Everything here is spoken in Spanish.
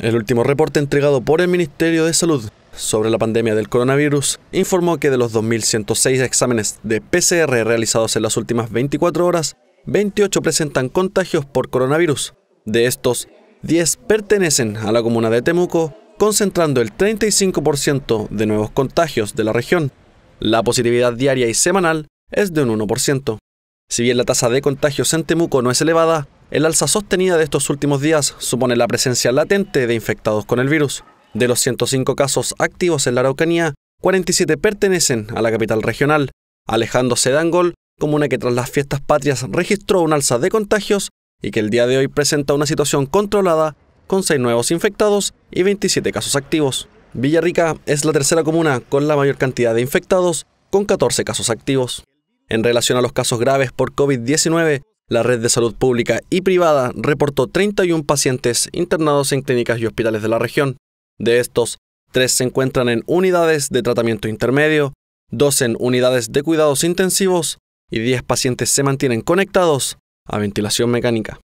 El último reporte entregado por el Ministerio de Salud sobre la pandemia del coronavirus informó que de los 2.106 exámenes de PCR realizados en las últimas 24 horas, 28 presentan contagios por coronavirus. De estos, 10 pertenecen a la comuna de Temuco, concentrando el 35% de nuevos contagios de la región. La positividad diaria y semanal es de un 1%. Si bien la tasa de contagios en Temuco no es elevada, el alza sostenida de estos últimos días supone la presencia latente de infectados con el virus. De los 105 casos activos en la Araucanía, 47 pertenecen a la capital regional, alejándose de Angol, comuna que tras las fiestas patrias registró un alza de contagios y que el día de hoy presenta una situación controlada con 6 nuevos infectados y 27 casos activos. Villarrica es la tercera comuna con la mayor cantidad de infectados, con 14 casos activos. En relación a los casos graves por COVID-19, la red de salud pública y privada reportó 31 pacientes internados en clínicas y hospitales de la región. De estos, 3 se encuentran en unidades de tratamiento intermedio, 2 en unidades de cuidados intensivos y 10 pacientes se mantienen conectados a ventilación mecánica.